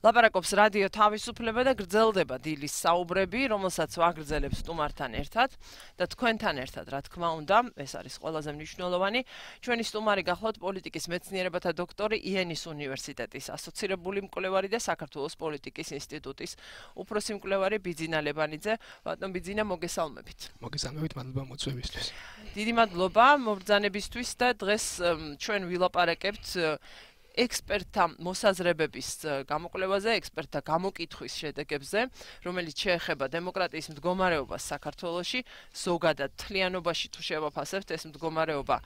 ლაპარაკობს რადიო თავისუფლება და გრძელდება დილის საუბრები, რომელსაც ვაგრძელებს სტუმართან ერთად და თქვენთან ერთად, რა თქმა უნდა, ეს არის ყველაზე მნიშვნელოვანი. ჩვენი სტუმარი გახლავთ პოლიტიკის მეცნიერებათა დოქტორი იენის უნივერსიტეტის ასოცირებული მკვლევარი და საქართველოს პოლიტიკის ინსტიტუტის უფროსი მკვლევარი ბიძინა ლებანიძე. ბატონ ბიძინა, მოგესალმებით. მოგესალმებით, მადლობა მოწვევისთვის. დიდი მადლობა მობრძანებისთვის და დღეს ჩვენ ვილაპარაკებთ ექსპერტთა მოსაზრებების გამოკვლევაზე, ექსპერტთა გამოკითხვის შედეგებზე, რომელიც შეეხება დემოკრატიის მდგომარეობას საქართველოში, ზოგადად თლიანობაში თუ შევაფასებთ, ეს მდგომარეობა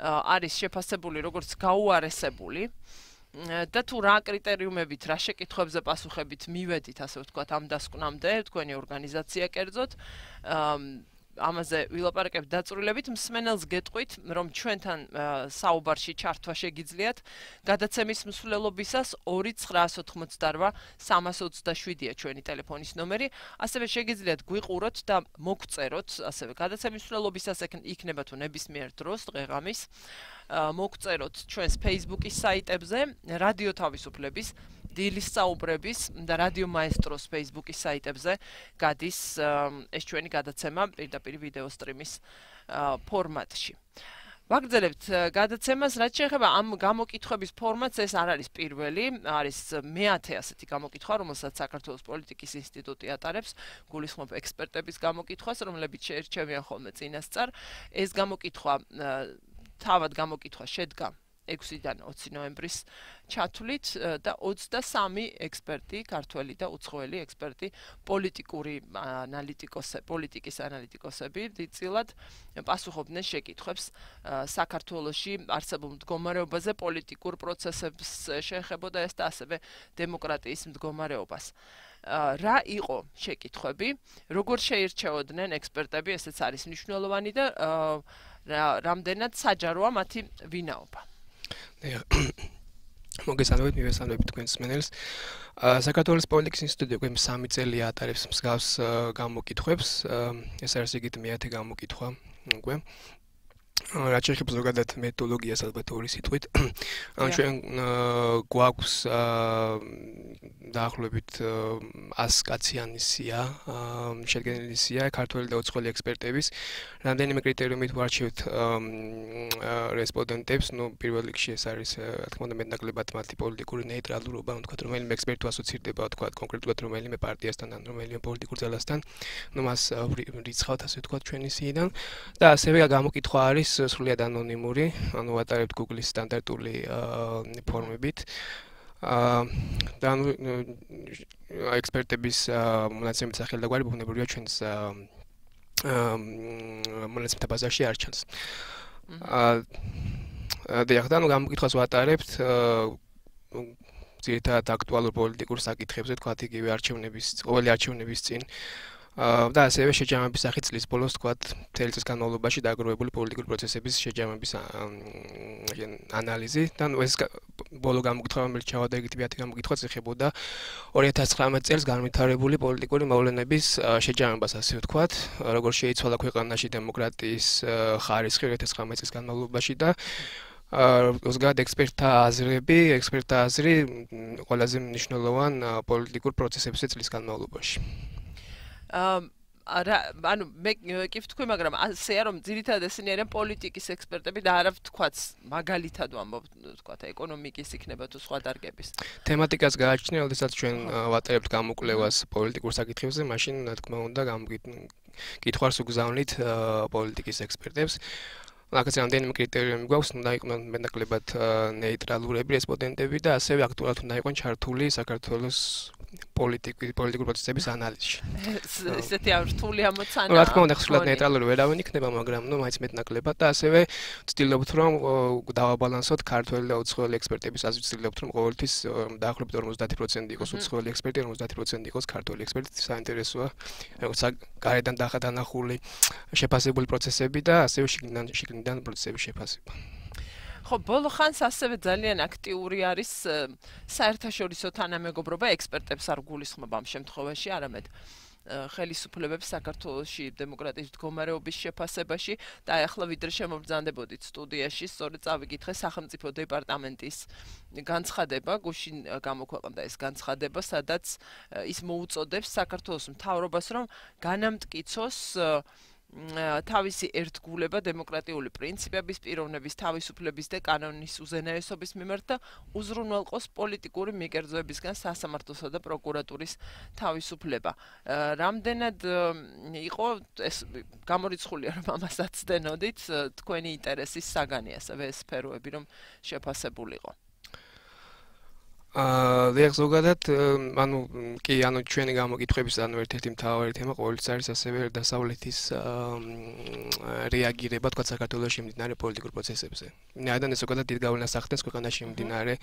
არის შეფასებული როგორც გაუარესებული. და თუ რა კრიტერიუმებით, რა შეკითხვებზე პასუხებით მივედით, ასე ვთქვათ, ამ დასკვნამდე, თქვენი ორგანიზაცია კერძოდ, ამაზე ვილაპარაკებ დაწურილებით მსმენელს გეტყვით რომ ჩვენთან საუბარში ჩართვა შეგიძლიათ. გადაცემის მსვლელობისას 2988-327-ია ჩვენი ტელეფონის ნომერი. ასევე შეგიძლიათ გვიყუროთ და მოგწეროთ. ასევე გადაცემის მსვლელობისას იქნება თუ ნებისმიერ დროს დღეღამის. მოგწეროთ ჩვენს Facebook-ის საიტებზე რადიო თავისუფლების დილის საუბრების და რადიო მაესტროს Facebook-ის საიტებზე გადის ეს ჩვენი გადაცემა პირდაპირ ვიდეო სტრიმის ფორმატში. ვაგრძელებთ გადაცემას, რაც შეეხება ამ გამოკითხების ფორმატს, ეს არ არის პირველი, არის მეათე ასეთი გამოკითხვა, რომელსაც საქართველოს პოლიტიკის ინსტიტუტი ატარებს, გულისხმობ ექსპერტების გამოკითხვას, რომლებიც შეერჩევიან ხოლმე წინასწარ. ეს გამოკითხვა თავად გამოკითხვა შედგა 6-დან 20 ნოემბრის ჩათვლით და 23 ექსპერტი, ქართველი და უცხოელი ექსპერტი, პოლიტიკური ანალიტიკოსები, პოლიტიკის ანალიტიკოსები, დიწილად პასუხობდნენ შეკითხვებს საქართველოსში არსებულ მდგომარეობაზე, პოლიტიკურ პროცესებს შეეხებოდა ეს და ასევე დემოკრატიის მდგომარეობას. რა იყო შეკითხვები, როგორ შეირჩეოდნენ ექსპერტები, ესეც არის მნიშვნელოვანი და რამდენად საჯაროა მათი ვინაობა. მოგესალმებით, მივესალმებით თქვენს მენელს. საქართველოს პოლიტიკის ინსტიტუტი უკვე 3 წელი ატარებს მსგავს გამოკითხვებს. ეს არის იგივე მეათე გამოკითხვა უკვე. რა შეიძლება ზოგადად მეთოდოლოგიას ალბათ ორი სიტყვით. ან ჩვენ გვაქვს დაახლოებით 100 კაციანი სია, შედგენილი სია ქართული და უცხოელი ექსპერტების. რამდენიმე კრიტერიუმით ვარჩევთ რესპონდენტებს, ну, პირველ რიგში ეს არის, რა თქმა უნდა, მეტნაკლებად მათი პოლიტიკური ნეიტრალურობა, ანუ თქვა, რომელიმე ექსპერტი ასოცირდება, თქვა, კონკრეტულად რომელიმე პარტიასთან ან რომელიმე პოლიტიკურ ძალასთან. ну, მას რიცხავთ, ასე თქვა, ჩვენი სიიდან და ასევე გამოკითხვა არის სრულიად ანონიმური, ანუ ვატარებთ Google-ის სტანდარტული ფორმებით. აა და ანუ ექსპერტების მონაცემების სახელი და გვარი ბუნებრივია ჩვენს აა მონაცემთა ბაზაში არ ჩანს. აა და ახლა ანუ გამოკითხვას ვატარებთ აა ზირთად აქტუალურ პოლიტიკურ საკითხებზე, თქვა იგივე არჩევნების, ყოველი არჩევნების წინ და ასევე შეჯამების სახით წლის ბოლოს თქვათ მთელი წლის განმავლობაში დაგროვებული პოლიტიკური პროცესების შეჯამების ანალიზი და ეს ბოლო გამოკითხვა რომელიც ჩავარდა ეგეთი მეათე გამოკითხვა ეხებოდა 2019 წელს განვითარებული პოლიტიკური მოვლენების შეჯამებას ასე ვთქვათ როგორ შეიცვალა ქვეყანაში დემოკრატიის ხარისხი 2019 წლის განმავლობაში და ზოგადად ექსპერტთა აზრები, ექსპერტთა აზრი ყველაზე მნიშვნელოვან პოლიტიკურ პროცესებზე წლის განმავლობაში. არა ანუ მე კი ვთქვი მაგრამ ასეა რომ ძირითადად ესენი არიან პოლიტიკის ექსპერტები და არა ვთქვათ მაგალითად ვამბობ ვთქვათ ეკონომიკის იქნება თუ სხვა დარგების. თემატიკას გააჩნია როდესაც ჩვენ ვატარებთ გამოკვლევას პოლიტიკურ საკითხებზე მაშინ რა თქმა უნდა გამკითხავს უგზავნით პოლიტიკის ექსპერტებს. მაგას რამდენიმე კრიტერიუმი გვაქვს, უნდა იყვნენ მეტნაკლებად ნეიტრალურები რესპონდენტები და ასევე აქტუალურად უნდა იყვნენ ჩართული საქართველოს პოლიტიკური პოლიტიკური პროცესების ანალიზში. ესეთი რთული ამოცანა. რა თქმა უნდა, ხსნად ნეიტრალური ვერავინ იქნება, მაგრამ ნუ მაინც მეტნაკლებად და ასევე ვცდილობთ რომ დავაბალანსოთ ქართველი და უცხოელი ექსპერტების აზრით ვცდილობთ რომ ყოველთვის დაახლოებით 50% იყოს უცხოელი ექსპერტი, 50% იყოს ქართველი ექსპერტი. საინტერესოა, როგორც გარედან დახადანახული შეფასებული პროცესები და ასევე შიგნიდან შიგნიდან პროცესების შეფასება. ხო, ბოლო ხანს ასევე ძალიან აქტიური არის საერთაშორისო თანამეგობრობა, ექსპერტებს არ გულისხმობ ამ შემთხვევაში, არამედ ხელისუფლებებს საქართველოსში დემოკრატიის მდგომარეობის შეფასებაში. და ახლა ვიდრე შემობრძანდებოდით სტუდიაში, სწორედ წავიკითხე სახელმწიფო დეპარტამენტის განცხადება, გუშინ გამოქვეყნდა ეს განცხადება, სადაც ის მოუწოდებს საქართველოს მთავრობას, რომ განამტკიცოს თავისი ერთგულება დემოკრატიული პრინციპების, პიროვნების თავისუფლების და კანონის უზენაესობის მიმართ და უზრუნველყოს პოლიტიკური მიკერძოებისგან სასამართლოსა და პროკურატურის თავისუფლება. რამდენად იყო ეს გამორიცხულია რომ ამასაც დენოდით თქვენი ინტერესის საგანია ეს სფეროები რომ შეფასებულიყო. აა ლეგ ზოგადად ანუ კი ანუ ჩვენი გამოკითხების ანუ ერთ-ერთი მთავარი თემა ყოველთვის არის ასევე დასავლეთის რეაგირება თქვა საქართველოს მიმდინარე პოლიტიკურ პროცესებზე. ნაიდან ეს ზოგადად დიდ გავლენას ახდენს ქვეყანაში მიმდინარე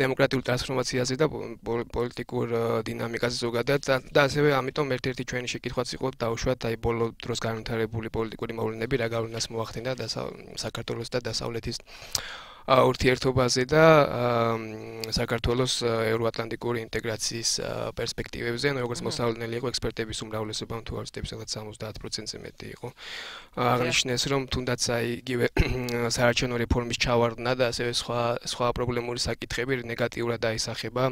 დემოკრატიულ ტრანსფორმაციაზე და პოლიტიკურ დინამიკაზე ზოგადად და ასევე ამიტომ ერთ-ერთი ჩვენი შეკითხვაც იყო დაუშვათ აი ბოლო დროს განვითარებული პოლიტიკური მოვლენები რა გავლენას მოახდინა და საქართველოს და დასავლეთის ურთიერთობაზე და საქართველოს ევროატლანტიკური ინტეგრაციის პერსპექტივებზე, ანუ როგორც მოსავლელი იყო ექსპერტების უმრავლესობა თუ არ ვცდები, სადაც 70%-ზე მეტი იყო. აღნიშნეს, რომ თუნდაც აი იგივე საარჩევნო რეფორმის ჩავარდნა და ასევე სხვა სხვა პრობლემური საკითხები ნეგატიურად აისახება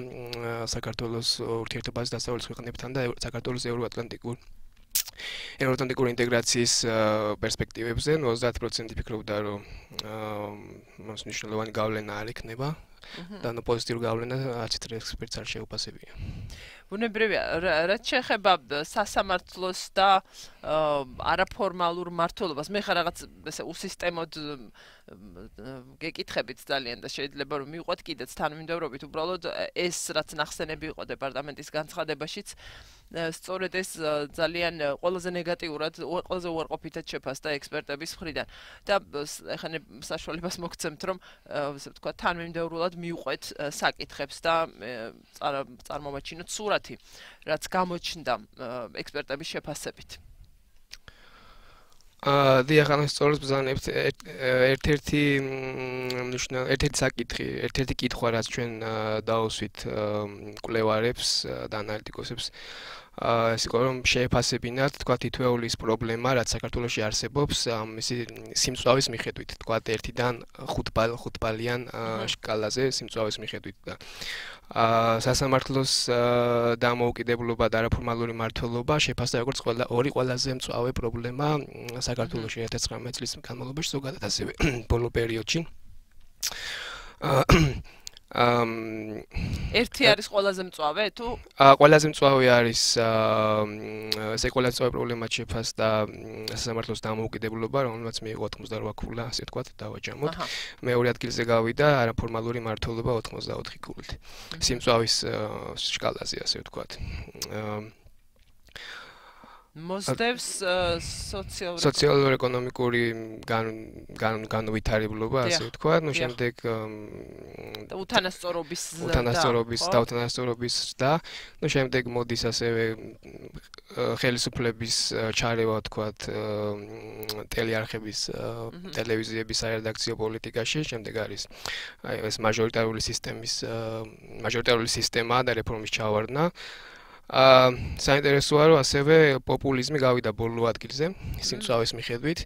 საქართველოს ურთიერთობაზე დასავლეთ ქვეყნებთან და საქართველოს ევროატლანტიკურ ევროატლანტიკური ინტეგრაციის პერსპექტივებზე 30% ფიქრობდა რომ მას ნიშნულოვანი გავლენა არ იქნება და ნუ პოზიტიური გავლენა არც ერთ ექსპერტს არ შეუფასებია. ბუნებრივია რაც შეეხება სასამართლოს და არაფორმალურ მართლობას მე ხარ რაღაც ესე უსისტემოდ გეკითხებით ძალიან და შეიძლება რომ მივყვეთ კიდეც თანმიმდევრობით უბრალოდ ეს რაც ნახსენები იყო დეპარტამენტის განცხადებაშიც სწორედ ეს ძალიან ყველაზე ნეგატიურად ყველაზე უარყოფითად შეფასდა ექსპერტების მხრიდან. და ეხლა საშუალებას მოგცემთ რომ ასე ვთქვა თანმიმდევრულად მივყვეთ საკითხებს და წარმომაჩინოთ სურათი რაც გამოჩნდა ექსპერტების შეფასებით აა დიახან სწორად ბზანებთ ერთ-ერთი ნიშნა ერთ-ერთი საკითხი, ერთ-ერთი კითხვა რაც ჩვენ დაუსვით კვლევარებს და ანალიტიკოსებს ეს იყო რომ შეეფასებინათ თქვა თითოეულის პრობლემა რაც საქართველოში არსებობს ამისი სიმწვავის მიხედვით თქვა 1-დან 5 ბალ 5 ბალიან შკალაზე სიმწვავის მიხედვით. და აა სასამართლოს დამოუკიდებლობა და არაფორმალური მართლობა შეფასდა როგორც ყველა ორი ყველაზე მწვავე პრობლემა საქართველოში 19 წლის განმავლობაში ზოგადად ასევე ბოლო პერიოდში. აა ამ ერთი არის ყველაზე მწვავე თუ? აა ყველაზე მწვავე არის აა ესე ყველაზე მწვავე პრობლემა შეფასდა სასამართლოს დამოუკიდებლობა რომელმაც მიიღო 88 ქულა ასე ვთქვათ დავაჯამოთ. მეორე ადგილზე გავიდა არაფორმალური მართლობა 84 ქულით. სიმწვავის სკალაზე ასე ვთქვათ. აა მოსდევს სოციალური სოციალურ-ეკონომიკური განვითარებლობა, ასე ვთქვა, ну შემდეგ უთანასწორობის უთანასწორობის და უთანასწორობის და ну შემდეგ მოდის ასევე ხელისუფლების ჩარევა, ვთქვა, ტელეარხების ტელევიზიების საერედაქციო პოლიტიკაში, შემდეგ არის აი ეს მაჟორიტარული სისტემის მაჟორიტარული სისტემა და რეფორმის ჩავარდნა. აა საინტერესოა რომ ასევე პოპულიზმი გავიდა ბოლო ადგილზე სიმწავეს მიხედვით.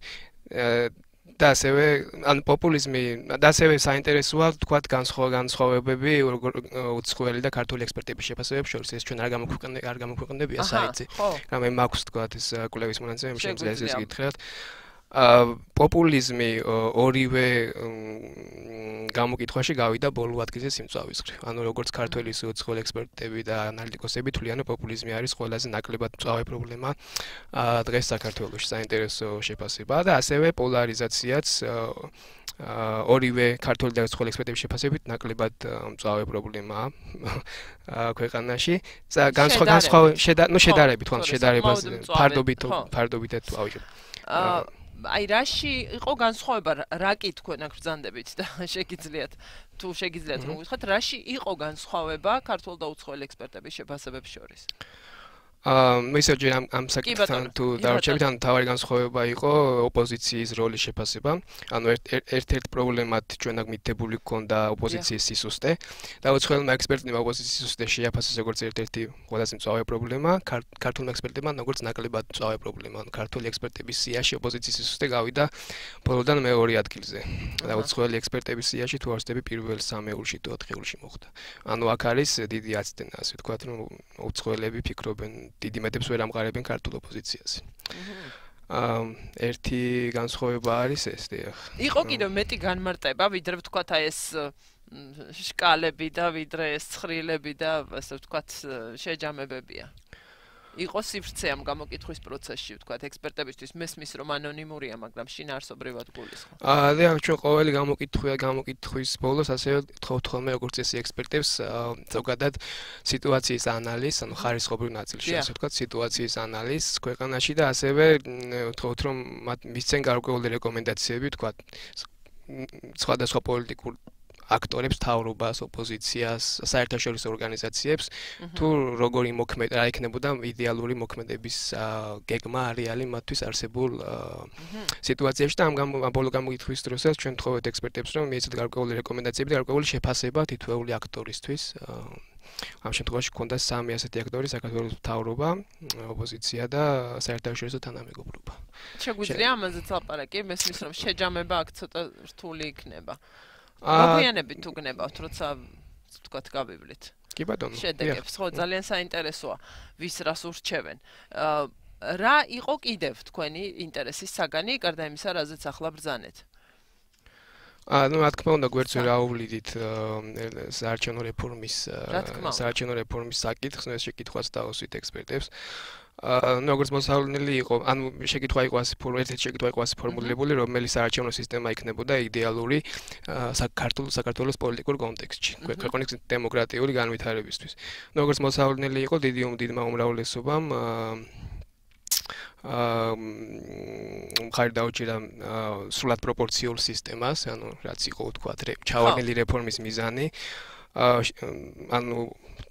და ასევე ან პოპულიზმი და ასევე საინტერესოა თქვათ განსხვავ განსხვავებები უცხოელი და ქართული ექსპერტების შეფასებებს შორის ეს ჩვენ არ გამოქვეყნდები არ გამოქვეყნდებია საიტზე. რამე მაქვს თქვათ ეს კვლევის მონაცემები შეიძლება ეს გითხრათ პოპულიზმი ორივე გამოკითხვაში გავიდა ბოლო ადგილზე სიმწავის ხრი. ანუ როგორც ქართველი სოციალ ექსპერტები და ანალიტიკოსები თვლიან, პოპულიზმი არის ყველაზე ნაკლებად მწვავე პრობლემა დღეს საქართველოში. საინტერესო შეფასება და ასევე პოლარიზაციაც ორივე ქართული და სოციალ ექსპერტების შეფასებით ნაკლებად მწვავე პრობლემაა ქვეყანაში. განსხვავ განსხვავ შედა ნუ შედარებით ხო შედარებაზე ფარდობით ფარდობით თუ ავიღებ. აა აი რაში იყო განსხვავება რა კითხვენ აქ ბრძანდებით და შეგიძლიათ თუ შეგიძლიათ რომ გითხრათ რაში იყო განსხვავება ქართულ და უცხოელ ექსპერტების შეფასებებს შორის? აა მისო ჯერ ამ ამ საკითხთან თუ დავრჩებით ან თავარი განსხვავება იყო ოპოზიციის როლის შეფასება. ანუ ერთ-ერთ პრობლემად ჩვენ აქ მითებული გქონდა ოპოზიციის სისუსტე. დაუცხოელმა ექსპერტებმა ოპოზიციის სისუსტე შეაფასეს როგორც ერთ-ერთი ყველაზე მწვავე პრობლემა, ქართულ ექსპერტებმა როგორც ნაკლებად მწვავე პრობლემა. ანუ ქართული ექსპერტების სიაში ოპოზიციის სისუსტე გავიდა ბოლოდან მეორე ადგილზე. დაუცხოელი ექსპერტების სიაში თუ არსდები პირველ სამეულში თუ ოთხეულში მოხდა. ანუ აქ არის დიდი აცდენა, ასე ვთქვათ, რომ უცხოელები ფიქრობენ დიდი მეტებს ვერ ამყარებენ ქართულ ოპოზიციას. აა ერთი განსხვავება არის ეს, დიახ. იყო კიდევ მეტი განმარტება, ვიდრე ვთქვათ აი ეს შკალები და ვიდრე ეს ცხრილები და ასე ვთქვათ შეჯამებებია. იყო სიფრცე ამ გამოკითხვის პროცესში, ვთქვათ, ექსპერტებისთვის მესმის რომ ანონიმურია, მაგრამ შინაარსობრივად გულისხმობ. აა, და ჩვენ ყოველი გამოკითხვია გამოკითხვის ბოლოს ასევე თხოვთ ხოლმე როგორც ეს ექსპერტებს ზოგადად სიტუაციის ანალიზს, ანუ ხარისხობრივ ნაწილში, ასე ვთქვათ, სიტუაციის ანალიზს ქვეყანაში და ასევე თხოვთ რომ მათ მისცენ გარკვეული რეკომენდაციები, ვთქვათ, სხვადასხვა პოლიტიკურ აქტორებს, თავრობას, ოპოზიციას, საერთაშორისო ორგანიზაციებს თუ როგორი მოქმედა რა იქნებოდა იდეალური მოქმედების გეგმა არეალი მათთვის არსებულ სიტუაციაში და ამ ბოლო გამოკითხვის დროსაც ჩვენ თხოვეთ ექსპერტებს რომ მიეცათ გარკვეული რეკომენდაციები და გარკვეული შეფასება თითოეული აქტორისთვის ამ შემთხვევაში ქონდა სამი ასეთი აქტორი საქართველოს თავრობა, ოპოზიცია და საერთაშორისო თანამეგობრობა. შეგვიძლია ამაზე თლაპარაკი, მესმის რომ შეჯამება აქ ცოტა რთული იქნება. მოგვიანებით თუ გნებავთ, როცა თქვათ გავივლით. კი ბატონო. შედეგებს, ხო, ძალიან საინტერესოა, ვის რას ურჩევენ. აა რა იყო კიდევ თქვენი ინტერესის საგანი, გარდა იმისა, რაზეც ახლა ბრძანეთ? აა ნუ რა თქმა უნდა, გვერდს ვერ აუვლიდით საარჩევნო რეფორმის საარჩევნო რეფორმის საკითხს, ეს შეკითხვას დაუსვით ექსპერტებს. აა როგორც მოსავლელი იყო, ანუ შეკითხვა იყო ასე ფორმულ, ერთ-ერთი შეკითხვა იყო ასე ფორმულირებული, რომელი საარჩევნო სისტემა იქნებოდა იდეალური საქართველოს საქართველოს პოლიტიკურ კონტექსტში, ქვეყნის დემოკრატიული განვითარებისთვის. როგორც მოსავლელი იყო, დიდი დიდმა უმრავლესობამ აა ხარ დაუჭირა სრულად პროპორციულ სისტემას, ანუ რაც იყო თქვა, ჩავარდნილი რეფორმის მიზანი. ანუ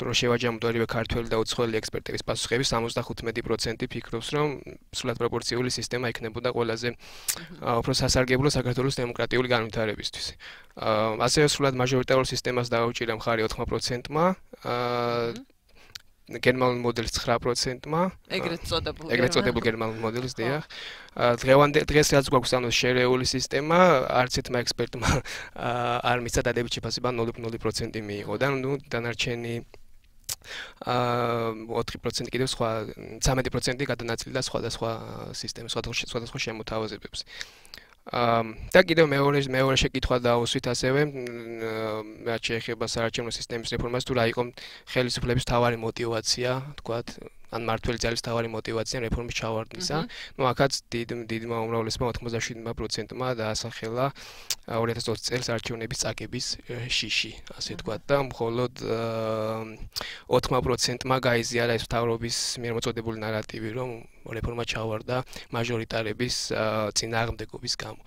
რო შევაჯამოთ ორივე ქართველი და უცხოელი ექსპერტების პასუხები 75% ფიქრობს რომ სრულად პროპორციული სისტემა იქნებოდა ყველაზე უფრო სასარგებლო საქართველოს დემოკრატიული განვითარებისთვის. აა ასევე სრულად მაჟორიტარულ სისტემას დაუჭირა მხარი 80%-მა. აა გერმანულ მოდელს 9%-მა. ეგრეთ წოდებულ. ეგრეთ წოდებულ გერმანულ მოდელს დიახ. დღევანდელ დღეს რაც გვაქვს ანუ შერეული სისტემა, არც ერთმა ექსპერტმა არ მისცა დადებითი შეფასება 0.0% მიიღო და ნუ დანარჩენი აა 4% კიდევ სხვა 13% გადანაწილდა სხვადასხვა სისტემის სხვადასხვა შემოთავაზებებს. აა და კიდევ მეორე მეორე შეკითხვა დაუსვით ასევე რაც შეეხება საარჩევნო სისტემის რეფორმას თუ რა იყო ხელისუფლების თავარი мотиваცია, თქვათ, ან მართველი ძალის თავარი мотиваციამ რეფორმის ჩავარდნისა. ნუ აქაც დიდმა უმრავლესმა 97%-მა დაასახელა 2020 წელს არჩევნების წაგების შიში, ასე თქვა და მხოლოდ 4%-მა გაიზიარა ეს მთავრობის მიერ მოწოდებული ნარატივი, რომ რეფორმა ჩავარდა მაჟორიტარების წინააღმდეგობის გამო.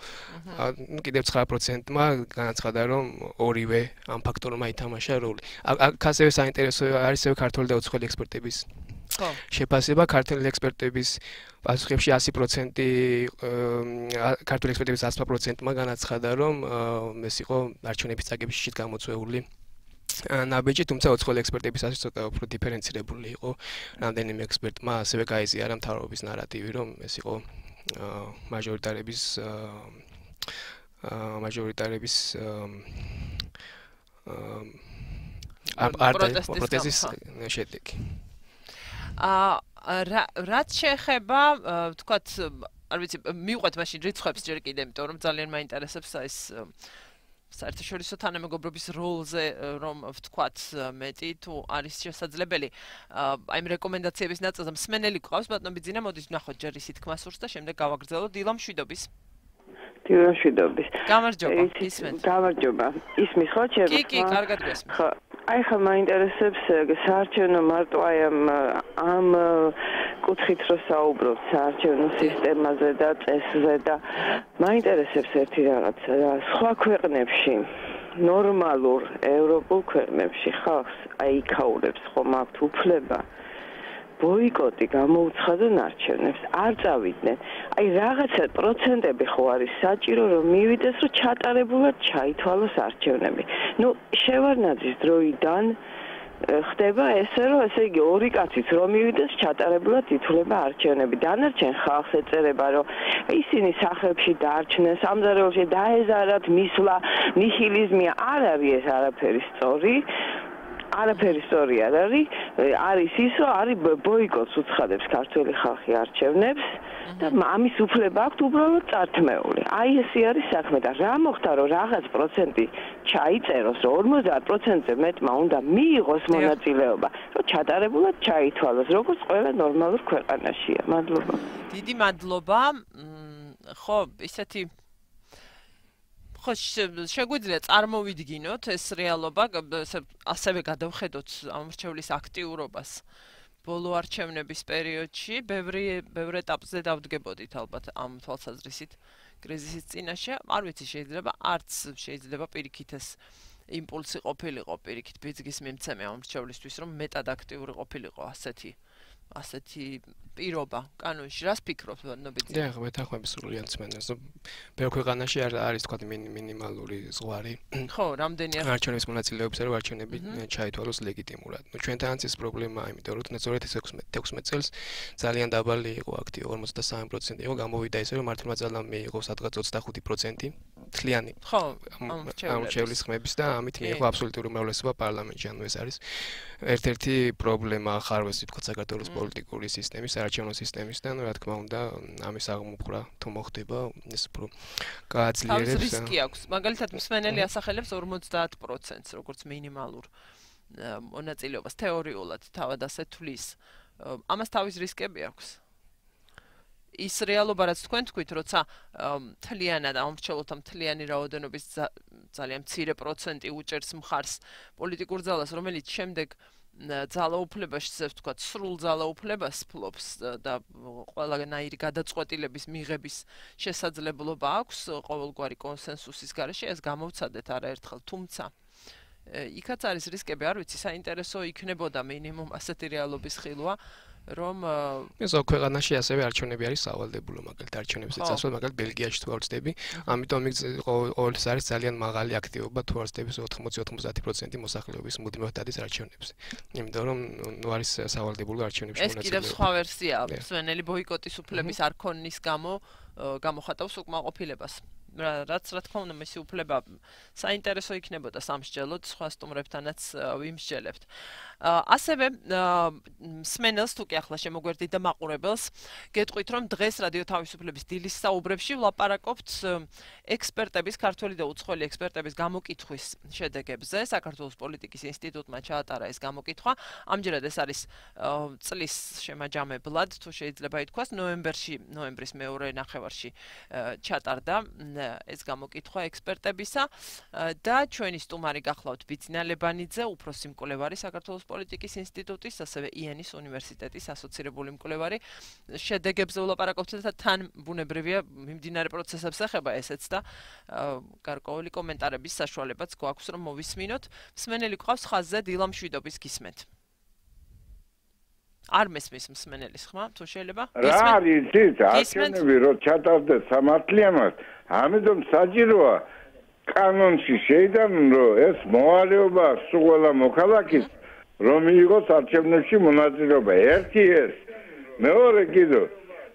კიდევ 9%-მა განაცხადა, რომ ორივე ამ ფაქტორმა ითამაშა როლი. აქ ასევე საინტერესო არის ასევე ქართული და უცხოელი ექსპერტების შეფასება ქართული ექსპერტების პასუხებში 100% ქართული ექსპერტების 100%-მა განაცხადა, რომ ეს იყო არჩევნების წაგების შით გამოწვეული ნაბიჯი, თუმცა უცხოელი ექსპერტების ასე ცოტა უფრო დიფერენცირებული იყო. რამდენიმე ექსპერტმა ასევე გაიზიარა მთავრობის ნარატივი, რომ ეს იყო მაჟორიტარების მაჟორიტარების აა პროტესტის შედეგი. აა რაც შეეხება ვთქვათ არ ვიცი მიყვეთ მაშინ რიცხვებს ჯერ კიდე იმიტომ რომ ძალიან მაინტერესებს ეს საერთაშორისო თანამეგობრობის როლზე რომ ვთქვათ მეტი თუ არის შესაძლებელი. აი ამ რეკომენდაციების ნაწილზე მსმენელი ყავს ბატონი ძინა მოდით ნახოთ ჯერ ისიც თქმას ურს და შემდეგ გავაგრძელოთ დილამ შვიდობის დილამ შვიდობის გამარჯობა ისმენთ. გამარჯობა. ისმის ხო ჩემ კი კი კარგად გესმის ხო აი ხა მაინტერესებს საარჩევნო მარტო აი ამ ამ კუთხით რო საუბრობთ საარჩევნო სისტემაზე და წესზე და მაინტერესებს ერთი რაღაცა რა სხვა ქვეყნებში ნორმალურ ევროპულ ქვეყნებში ხალხს აი იქაურებს ხომ აქვთ უფლება ბოიკოტი გამოუცხადონ არჩევნებს, არ წავიდნენ. აი რაღაცა პროცენტები ხო არის საჭირო რომ მივიდეს რომ ჩატარებულად ჩაითვალოს არჩევნები. ნუ შევარნაძის დროიდან ხდება ესე რომ ესე იგი ორი კაციც რომ მივიდეს ჩატარებულად ითვლება არჩევნები. დანარჩენ ხალხს ეწერება რომ ისინი სახებში დარჩნენ, სამზარეულოში დაეზარათ მისვლა, ნიჰილიზმი არ არის ეს არაფერი სწორი. არაფერი სწორი არ არის. არის ის, რომ არის ბოიკოტს უცხადებს ქართული ხალხი არჩევნებს. და ამის უფლება აქვს უბრალოდ წართმეული. აი ესე არის საქმე და რა მოხდა რომ რაღაც პროცენტი ჩაიწეროს, რომ 50%-ზე მეტმა უნდა მიიღოს მონაწილეობა, რომ ჩატარებულად ჩაითვალოს, როგორც ყველა ნორმალურ ქვეყანაშია. მადლობა. დიდი მადლობა. ხო, ისეთი ხო შეგვიძლია წარმოვიდგინოთ ეს რეალობა, ასევე გადავხედოთ ამრჩევლის აქტიურობას. ბოლო არჩევნების პერიოდში ბევრი ბევრი ეტაპზე დავდგებოდით ალბათ ამ თვალსაზრისით კრიზისის წინაშე არ ვიცი შეიძლება არც შეიძლება პირიქით ეს იმპულსი ყოფილიყო პირიქით ბიზნეს მიმცემი ამ რჩევლისთვის რომ მეტად აქტიური ყოფილიყო ასეთი ასეთი პირობა კანონში რას ფიქრობ ნობიძე? დიახ, მე თანხმები სრულიად მსმენელს. ბევრ ქვეყანაში არ არის თქვა მინიმალური ზღვარი. ხო, რამდენი არის? არჩევნების მონაწილეობის რომ არჩევნები ჩაითვალოს ლეგიტიმურად. ნუ ჩვენთან ის პრობლემაა, იმიტომ რომ 2016 წელს ძალიან დაბალი იყო აქტივი 53% იყო, გამოვიდა ისე რომ მართლმა ძალამ მიიღო სადღაც 25% თლიანი. ხო, ამ ჩევლის ხმების და ამით მიიღო აბსოლუტური უმრავლესობა პარლამენტში. ანუ ეს არის ერთ-ერთი პრობლემა ხარვეს თქო საქართველოს პოლიტიკური სისტემის არჩევნო სისტემისთან, რა თქმა უნდა, ამის აღმოფხვრა თუ მოხდება, ეს უფრო გააძლიერებს. ეს რისკი აქვს. მაგალითად, მსმენელი ასახელებს 50%-ს, როგორც მინიმალურ მონაწილეობას თეორიულად თავად ასე თვლის. ამას თავის რისკები აქვს. ის რეალობა რაც თქვენ თქვით, როცა თლიანად ამრჩევლოთ ამ თლიანი რაოდენობის ძალიან მცირე პროცენტი უჭერს მხარს პოლიტიკურ ძალას, რომელიც შემდეგ ძალაუფლებას, ესე ვთქვათ, სრულ ძალაუფლებას ფლობს და ყველანაირი გადაწყვეტილების მიღების შესაძლებლობა აქვს ყოველგვარი კონსენსუსის გარეშე, ეს გამოვცადეთ არაერთხელ, თუმცა იქაც არის რისკები, არ ვიცი, საინტერესო იქნებოდა მინიმუმ ასეთი რეალობის ხილვა, რომ ეს ოქეღანაში ასევე არჩევნები არის სავალდებულო მაგალითად არჩევნებზე წასვლა მაგალითად ბელგიაში თუ ავწდები ამიტომ იქ ყოველთვის არის ძალიან მაღალი აქტივობა თუ ავწდები 80-90% მოსახლეობის მუდმივად დადის არჩევნებზე. იმიტომ რომ ნუ არის სავალდებულო არჩევნებში მონაწილეობა ეს კიდევ სხვა ვერსიაა სვენელი ბოიკოტის უფლების არქონის გამო გამოხატავს უკმაყოფილებას რაც რა თქმა უნდა მისი უფლება საინტერესო იქნებოდა სამსჯელოდ სხვა სტუმრებთანაც ვიმსჯელებთ. ასევე სმენელს თუ კი ახლა შემოგვერდით და მაყურებელს გეტყვით რომ დღეს რადიო თავისუფლების დილის საუბრებში ვლაპარაკობთ ექსპერტების ქართველი და უცხოელი ექსპერტების გამოკითხვის შედეგებზე. საქართველოს პოლიტიკის ინსტიტუტმა ჩაატარა ეს გამოკითხვა. ამჯერად ეს არის წლის შემაჯამებლად თუ შეიძლება ითქვას ნოემბერში ნოემბრის მეორე ნახევარში ჩატარდა ეს გამოკითხვა ექსპერტებისა და ჩვენი სტუმარი გახლავთ ბიცინალებანიძე, უფროსი მკვლევარი საქართველოს პოლიტიკის ინსტიტუტის, ასევე იანის უნივერსიტეტის ასოცირებული მკვლევარი. შედეგებზე ვლაპარაკობთ და თან ბუნებრივია მიმდინარე პროცესებს ეხება ესეც და გარკვეული კომენტარების საშუალებაც გვაქვს რომ მოვისმინოთ. მსმენელი ყავს ხაზზე დილამშვიდობის გისმენთ. არ მესმის მსმენელის ხმა თუ შეიძლება? რა არის ის არჩევნები რომ ჩატარდეს სამართლიანად ამიტომ საჭიროა კანონში შეიძლება რომ ეს მოვალეობა სულ მოქალაქის რომ მიიღოს არჩევნებში მონაწილეობა. ერთი ეს. მეორე კიდო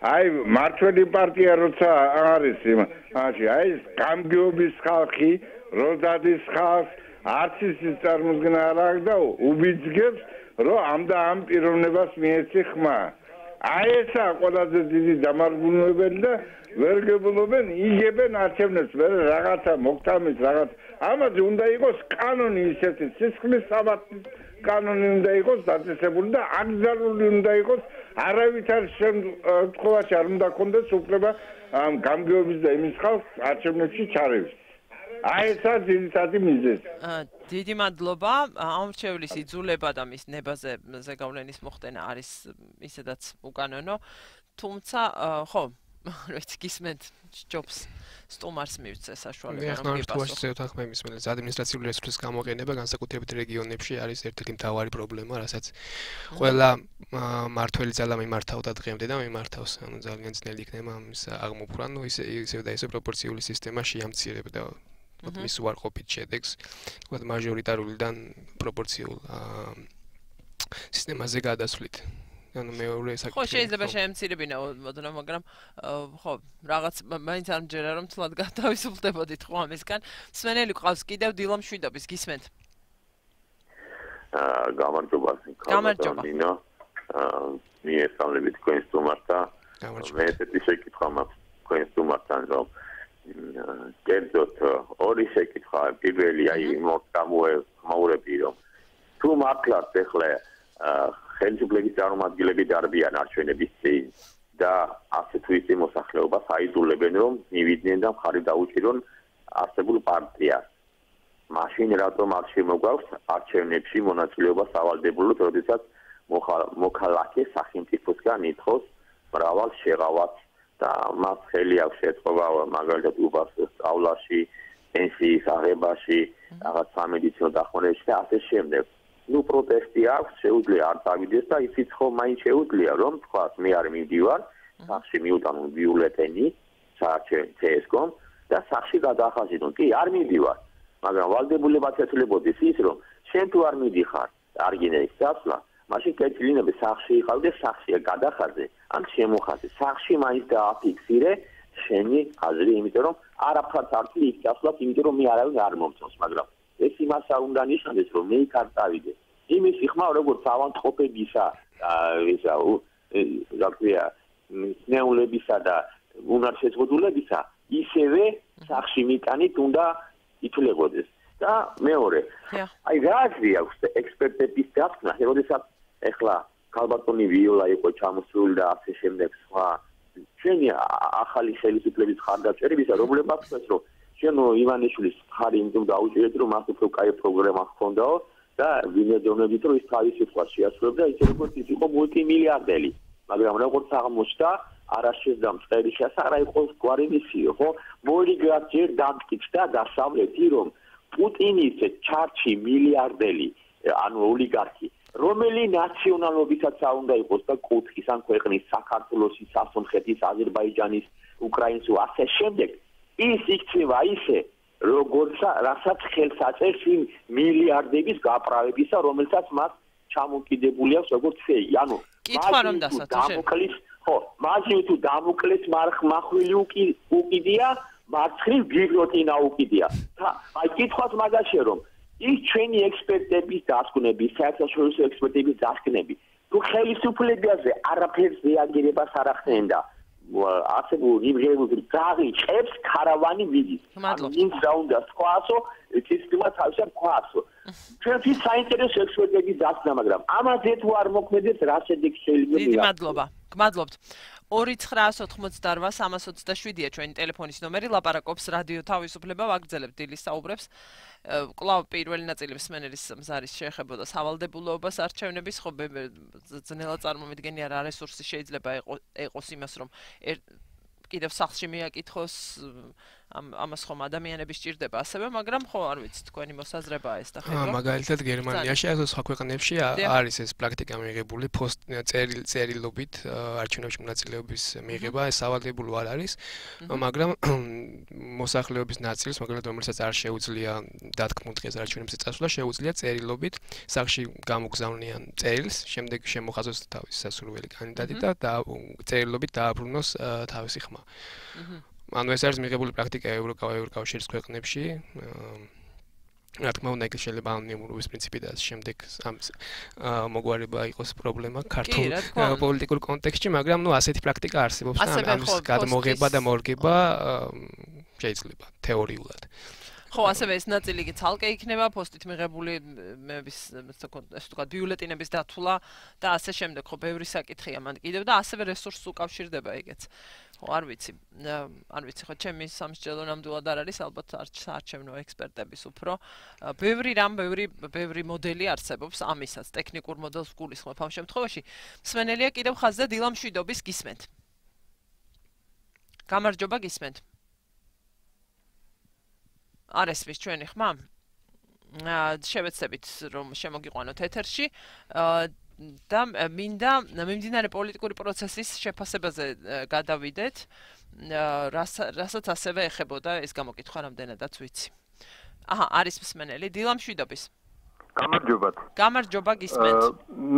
აი მართლმადიდი პარტია როცა არის იმაში აი გამგეობის ხალხი როდადის ხალხს არც ის წარმოქმნა არ აქვს და უბიძგებს რომ ამ და ამ პიროვნებას მიეცი ხმა. აი ესა ყველაზე დიდი დამარგუნებელი და ვერ გებულობენ იგებენ არჩევნებს ვერ რაღაცა მოგთამის რაღაც. ამაზე უნდა იყოს კანონი ისეთი სისხლის საბატის კანონი უნდა იყოს დაწესებული და აკრძალული უნდა იყოს. არავითარ შემთხვევაში არ უნდა კონდეს უფლება ამ გამგეობის და იმის ხალხს არჩევნებში ჩარევის აი ესა ძირითადი მიზეზი. დიდი მადლობა. ამრჩევლის იძულება და მის ნებაზე ზეგავლენის მოხდენა არის ისედაც უკანონო. თუმცა ხო, როიც გისმენთ ჯობს სტომარს მივცე საშუალება რომ გიპასო. ეს ახლა მისმენელს ადმინისტრაციული რესურსის გამოყენება განსაკუთრებით რეგიონებში არის ერთ-ერთი მთავარი პრობლემა, რასაც ყველა მართველი ძალა მიმართავდა დღემდე და მიმართავს. ანუ ძალიან ძნელი იქნება ამის აღმოფხვრა, ну ისე ისე და ისე პროპორციული სისტემა შეამცირებდა მის უარყოფით შედეგს, თქვა მაჟორიტარულიდან პროპორციულ სისტემაზე გადასვლით. ანუ მეორე საკითხი ხო. შეიძლება შეემცირებინა მოდნა მაგრამ ხო რაღაც მაინც არ მჯერა რომ თლად გათავისუფლდებოდით ხო ამისგან სვენელი ყავს კიდევ დილამ შვიდობის გისმენთ. აა გამარჯობა გამარჯობა. ნინო აა მიესალმებით თქვენ სტუმართა. მე ესეთი შეკითხვა მაქვს თქვენ სტუმართან რომ კერძოდ ორი შეკითხვა. პირველი აი მოწამოე მაურები რომ თუ მართლაც ეხლა ხელისუფლების წარმომადგენლები დარბიან არჩევნების წინ და ასე თუ ისე მოსახლეობას აიძულებენ რომ მივიდნენ და მხარი დაუჭირონ არსებულ პარტიას. მაშინ რატომ არ შემოგვაქვს არჩევნებში მონაწილეობა სავალდებულოდ, როდესაც მოქალაქე სახელმწიფოსგან ითხოვს მრავალ შეღავას და მას ხელი აქვს შეტყობა მაგალითად უბას სწავლაში, პენსიის აღებაში, რაღაც სამედიცინო დახმარებაში და ასე შემდეგ. ნუ პროტესტი აქვს, შეუძლია არ წავიდეს და ისიც ხომ მაინც შეუძლია რომ თქვა მე არ მიდივარ, სახში მიუტანო ბიულეტენი, საჩენ CSGO და სახში გადაახაზინო. კი, არ მიდივარ. მაგრამ ვალდებულებაც ეცლებოდეს ის რომ შენ თუ არ მიდიხარ, არ გინეიქ დასვლა, მაშინ კეთილინები სახში იყავდე, სახშია გადახარდე, ან შემოხაზე. სახში მაინც დააფიქსირე შენი აზრი, იმიტომ რომ არაფერს არ თვი იქ დასვლა, იმიტომ რომ მე არავინ არ მომწონს, მაგრამ ეს იმას არ უნდა ნიშნავს რომ მე იქ არ წავიდე. იმის ხმა როგორც ავანტყოფებისა ისა ზაკია ნეულებისა და უნარშეზღუდულებისა ისევე სახში მიტანით უნდა ითვლებოდეს და მეორე აი რა აქვს ექსპერტების დაფნა როდესაც ეხლა კალბატონი ვიოლა იყო ჩამოსული და ასე შემდეგ სხვა. ჩვენი ახალი ხელისუფლების ხარდაჭერებისა რომლებაც ეს რომ ჩვენ ივანიშვილის ხარი იმდენ დაუჭირეთ რომ მას უფრო კაი პროგრამა ჰქონდაო და ვინედონებით რომ ის თავის სიტყვას შეასრულებდა ისე როგორც ის იყო მულტიმილიარდელი მაგრამ როგორც აღმოჩნდა არა შეძამ წერი შესარა იყო გვარი მისიო ხო? მოლიგრაფ ჯერ დამტკიცდა დასავლეთი რომ პუტინის ჩარჩი მილიარდელი ანუ ოლიგარქი რომელი ნაციონალობისაცა უნდა იყოს და კუთხის ან ქვეყნის საქართველოსი, სასომხეთის, აზერბაიჯანის, უკრაინის ასე შემდეგ ის იქცევა ისე როგორც რასაც ხელს აწერს იმ მილიარდების გაправებისა, რომელსაც მას ჩამოკიდებული აქვს როგორც ფეი. ანუ კითხვა რომ დასათაშენ. ხო, მაშინ თუ დამოკლეს მახლი უკიდია, მარცხნივ გიგროტინა უკიდია. აი კითხვას მაგაშია რომ ის ჩვენი ექსპერტების დასკვნები, საერთაშორისო ექსპერტების დასკვნები, თუ ხელისუფლებაზე არაფერს რეაგირებას არ ახდენდა, არსებულ იმღერებულ ძაღლებს ქარავანი ვიდის. ის დაუნდა სხვაასო, სისტემა თავშა ქვასო. ჩვენი საინტერესო ექსპერტები დასნა, მაგრამ ამაზე თუ არ მოქმედებს, რა შედეგი შეიძლება? დიდი მადლობა. გმადლობთ. 2998327-ია ჩვენი ტელეფონის ნომერი, ლაპარაკობს რადიო თავისუფლება, ვაგრძელებთ დილის საუბრებს. კლავ პირველი ნაწილი მსმენელის მზარის შეეხებოდა სავალდებულოებას არჩევნების, ხო ძნელა წარმომიდგენია რა რესურსი შეიძლება ეყოს იმას, რომ კიდევ სახლში მიაკითხოს ამ ამას ხომ ადამიანები სჭირდება ასევე, მაგრამ ხო არ ვიცი თქვენი მოსაზრებაა ეს და ხედვა. აა მაგალითად გერმანიაში ასე სხვა ქვეყნებში არის ეს პრაქტიკა მიღებული პოსტ წერილ წერილობით არჩევნებში მონაწილეობის მიღება, ეს სავალდებულო არ არის, მაგრამ მოსახლეობის ნაწილს, მაგალითად რომელსაც არ შეუძლია დათქმულ დღეს არჩევნებზე წასვლა, შეუძლია წერილობით სახში გამოგზავნიან წერილს, შემდეგ შემოხაზოს თავის სასურველი კანდიდატი და წერილობით დააბრუნოს თავისი ხმა. აჰა ანუ ეს არის მიღებული პრაქტიკა ევროკავშირის ქვეყნებში. რა თქმა უნდა, ეს შეიძლება ანონიმურობის პრინციპი და შემდეგ ამ მოგვარება იყოს პრობლემა ქართულ პოლიტიკურ კონტექსტში, მაგრამ ნუ ასეთი პრაქტიკა არსებობს და ამის გადმოღება და მორგება შეიძლება თეორიულად. ხო, ასევე ეს ნაწილი კი ცალკე იქნება პოსტით მიღებული მეების ესე ვთქვა ბიულეტინების დათვლა და ასე შემდეგ, ხო, ბევრი საკითხია მან კიდევ და ასევე რესურსს უკავშირდება ეგეც. ხო, არ ვიცი. არ ვიცი, ხო, ჩემი სამსჯელო ნამდვილად არ არის, ალბათ არჩევნო ექსპერტების უფრო. ბევრი რამ, ბევრი ბევრი მოდელი არსებობს ამისაც, ტექნიკურ მოდელს გულისხმობ ამ შემთხვევაში. მსმენელია კიდევ ხაზზე დილამშვიდობის გისმენთ. გამარჯობა გისმენთ. არის მის ჩვენი ხმა? შევეცდებით რომ შემოგიყვანოთ ეთერში. და მინდა მიმდინარე პოლიტიკური პროცესის შეფასებაზე გადავიდეთ. რასაც ასევე ეხებოდა ეს გამოკითხვა რამდენადაც ვიცი. აჰა, არის მსმენელი დილამშვიდობის. გამარჯობათ. გამარჯობა გისმენთ.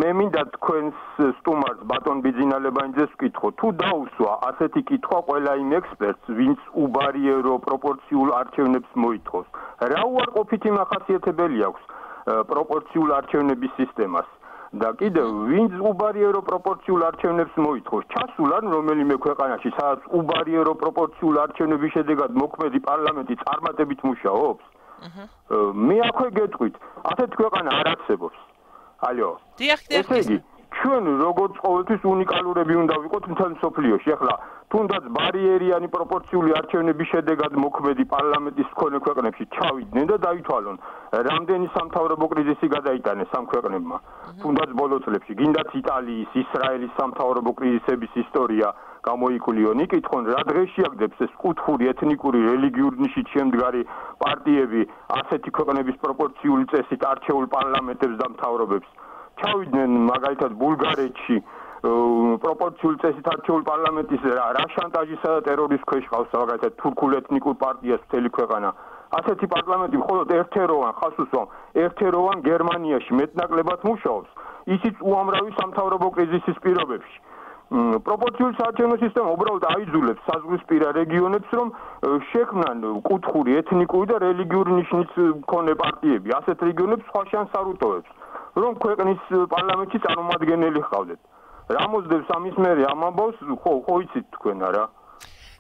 მე მინდა თქვენს სტუმარს ბატონ ბიძინალებანიძეს ვკითხო, თუ დაუსვა ასეთი კითხვა ყველა იმ ექსპერტს, ვინც უბარიერო პროპორციულ არჩევნებს მოითხოვს. რა უარყოფითი მახასიათებელი აქვს პროპორციულ არჩევნების სისტემას? და კიდევ ვინც უბარიერო პროპორციულ არჩევნებს მოითხოვს, ჩასულან რომელიმე ქვეყანაში, სადაც უბარიერო პროპორციულ არჩევნების შედეგად მოქმედი პარლამენტი წარმატებით მუშაობს? მე აქვე გეტყვით, ასეთ ქვეყანა არ არსებობს. ალიო. დიახ, დიახ. ჩვენ როგორც ყოველთვის უნიკალურები უნდა ვიყოთ მთელ მსოფლიოში. ახლა თუნდაც ბარიერიანი პროპორციული არჩევნების შედეგად მოქმედი პარლამენტის მქონე ქვეყნებში ჩავიდნენ და დაითვალონ, რამდენი სამთავრობო კრიზისი გადაიტანეს სამ ქვეყნებმა. თუნდაც ბოლო წლებში, გინდაც იტალიის, ისრაელის სამთავრობო კრიზისების ისტორია გამოიკულიო. ნიკითხონ, რა დღეში აგდებს ეს კუთხური ეთნიკური რელიგიური ნიშით შემდგარი პარტიები ასეთი ქვეყნების პროპორციული წესით არჩეულ პარლამენტებს და მთავრობებს? ჩავიდნენ მაგალითად ბულგარეთში პროპორციულ წესით არჩეულ პარლამენტის რა შანტაჟისა და ტერორის ქვეშ ყავს მაგალითად თურქულ ეთნიკურ პარტიას მთელი ქვეყანა ასეთი პარლამენტი მხოლოდ ერთეროვან ხას უსვამ ერთეროვან გერმანიაში მეტნაკლებად მუშაობს ისიც უამრავი სამთავრობო კრიზისის პირობებში პროპორციული საარჩევნო სისტემა უბრალოდ აიძულებს საზღვრისპირა რეგიონებს რომ შექმნან კუთხური ეთნიკური და რელიგიური ნიშნის მქონე პარტიები ასეთ რეგიონებს სხვა შანსს არ უტოვებს რომ ქვეყნის პარლამენტში წარმომადგენელი ხავდეთ. რა მოძდებს ამის მერე ამ ამბავს ხო ხო იცით თქვენ არა?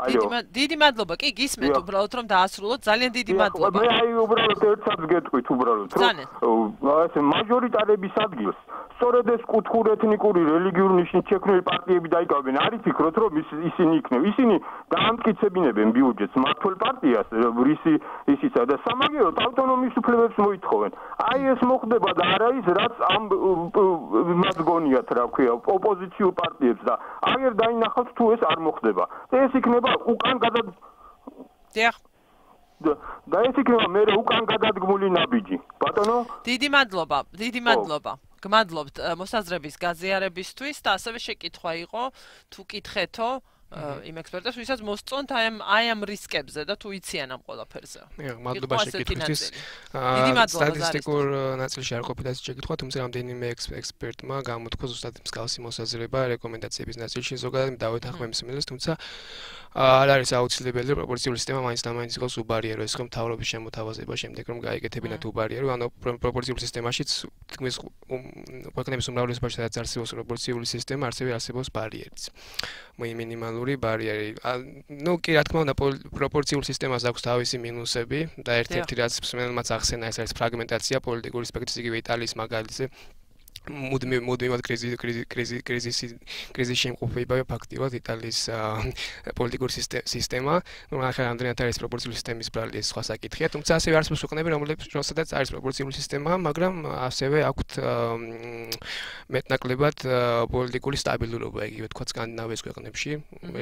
აიო. დიდი მადლობა. კი გისმენთ უბრალოდ რომ დაასრულოთ. ძალიან დიდი მადლობა. მე აი უბრალოდ ერთსაც გეტყვით უბრალოდ რომ ასე მაჟორიტარების ადგილს სწორედ ეს კუთხურ ეთნიკური რელიგიური ნიშნით შექმნილი პარტიები დაიკავებენ. არის ფიქრობთ რომ ისინი იქნებ. ისინი დაამტკიცებინებენ ბიუჯეტს მართულ პარტიას, რისი ისისა და სამაგიეროდ ავტონომიის უფლებებს მოითხოვენ. აი ეს მოხდება და არა ის რაც ამ მათ გონიათ რა ქვია ოპოზიციურ პარტიებს და აღერ დაინახავთ თუ ეს არ მოხდება. ეს იქნება უკან გადად დიახ და ეს იქნება მე უკან გადადგმული ნაბიჯი. ბატონო? დიდი მადლობა, დიდი მადლობა. გმადლობთ მოსაზრების გაზიარებისთვის და ასევე შეკითხვა იყო თუ კითხეთო იმ ექსპერტებს, ვისაც მოსწონთ აი ამ აი ამ რისკებზე და თუ იციან ამ ყველაფერზე. მადლობა შეკითხვისთვის. სტატისტიკურ ნაწილში არ ყოფილა შეკითხვა, თუმცა რამდენიმე ექსპერტმა გამოთქვა ზუსტად მსგავსი მოსაზრება რეკომენდაციების ნაწილში, ზოგადად დავით ახმემის მიერ, თუმცა არ არის აუცილებელი პროპორციული სისტემა მაინც და მაინც იყოს უბარიერო ეს ხომ თავრობის შემოთავაზება შემდეგ რომ გაიგეთებინა თუ უბარიერო ანუ პროპორციულ სისტემაშიც თქმის ქვეყნების უმრავლესობაში სადაც არსებობს პროპორციული სისტემა ასევე არსებობს ბარიერიც. მინიმალური ბარიერი. ну კი რა თქმა უნდა პროპორციულ სისტემას აქვს თავისი მინუსები და ერთ-ერთი რაც მსმენელმაც ახსენა ეს არის ფრაგმენტაცია პოლიტიკური სპექტრის იგივე იტალიის მაგალითზე მუდმივ მუდმივად კრიზისი კრიზისი კრიზისი კრიზისი შემყოფება ფაქტიურად იტალიის პოლიტიკური სისტემა, ახლა ამდენად არის პროპორციული სისტემის ბრალი სხვა საკითხია, თუმცა ასევე არის მოსუხნები, რომლებიც შესაძაც არის პროპორციული სისტემა, მაგრამ ასევე აქვთ მეტნაკლებად პოლიტიკური სტაბილურობა, იგივე თქვა სკანდინავიის ქვეყნებში,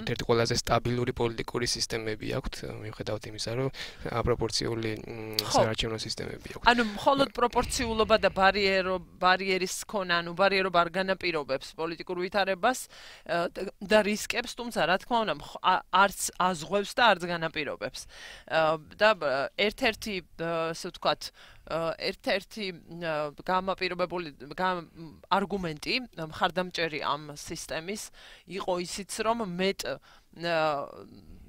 ერთ-ერთი ყველაზე სტაბილური პოლიტიკური სისტემები აქვთ, მიუხედავად იმისა, რომ პროპორციული საარჩევნო სისტემები აქვთ. ანუ მხოლოდ პროპორციულობა და ბარიერო ბარიერის ქონა, ანუ ბარიერობა არ განაპირობებს პოლიტიკურ ვითარებას და რისკებს, თუმცა რა თქმა უნდა, არც აზღვევს და არც განაპირობებს. და ერთ-ერთი, ასე ვთქვათ, ერთ-ერთი გამაპირობებული არგუმენტი მხარდამჭერი ამ სისტემის იყო ისიც, რომ მეტ